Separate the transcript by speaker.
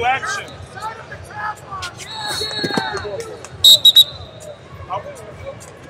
Speaker 1: to
Speaker 2: action.
Speaker 1: Yeah, yeah.